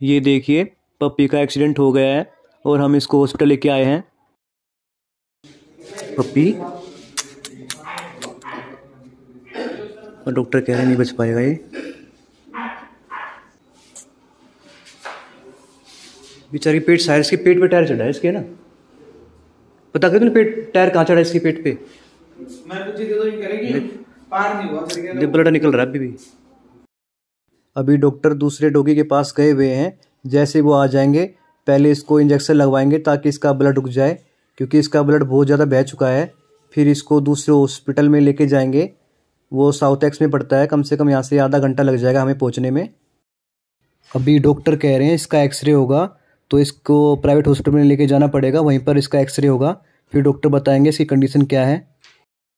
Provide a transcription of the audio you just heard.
ये देखिए पप्पी का एक्सीडेंट हो गया है और हम इसको हॉस्पिटल लेके आए हैं। पप्पी? और डॉक्टर कह रहे नहीं बच पाएगा ये। बेचारी पेट शायद इसके पेट पे टायर चढ़ा है इसके ना? पता कर तुमने पेट टायर कहाँ चढ़ा है इसके पेट पे? मैं करेगी। पार नहीं हुआ ब्लड निकल रहा है अभी भी। अभी डॉक्टर दूसरे डॉगी के पास गए हुए हैं। जैसे वो आ जाएँगे, पहले इसको इंजेक्शन लगवाएँगे ताकि इसका ब्लड रुक जाए, क्योंकि इसका ब्लड बहुत ज़्यादा बह चुका है। फिर इसको दूसरे हॉस्पिटल में लेके जाएँगे। वो साउथ एक्स में पड़ता है, कम से कम यहाँ से आधा घंटा लग जाएगा हमें पहुँचने में। अभी डॉक्टर कह रहे हैं इसका एक्सरे होगा तो इसको प्राइवेट हॉस्पिटल में लेके जाना पड़ेगा, वहीं पर इसका एक्सरे होगा। फिर डॉक्टर बताएँगे इसकी कंडीशन क्या है।